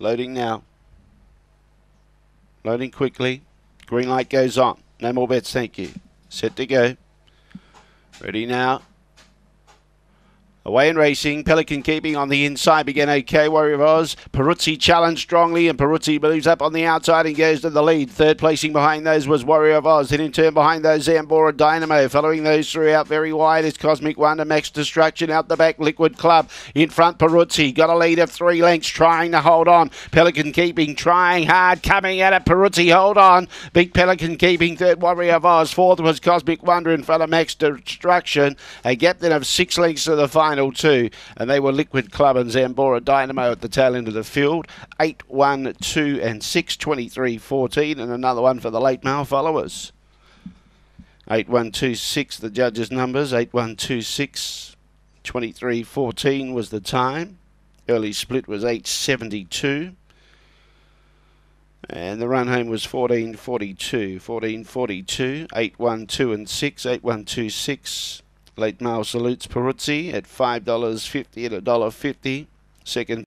Loading now. Loading quickly. Green light goes on. No more bets, thank you. Set to go. Ready now. Away and racing, Pelican keeping on the inside, began okay, Warrior of Oz. Peruzzi challenged strongly, and Peruzzi moves up on the outside and goes to the lead. Third placing behind those was Warrior of Oz. Then in turn behind those, Zambora Dynamo. Following those through out very wide is Cosmic Wonder, Max Destruction out the back, Liquid Club. In front, Peruzzi got a lead of three lengths, trying to hold on. Pelican keeping, trying hard, coming at it. Peruzzi, hold on. Big Pelican keeping third, Warrior of Oz. Fourth was Cosmic Wonder in front of Max Destruction. A gap then of six lengths to the final final two, and they were Liquid Club and Zambora Dynamo at the tail end of the field. 8, 1, 2, and 6, 23, 14, and another one for the late mail followers. 8126, the judges' numbers. 8126, 23, 14 was the time. Early split was 872. And the run home was 1442. 1442, 812 and 6, 8126. Late mail salutes Peruzzi at $5.50 at $1.50. Second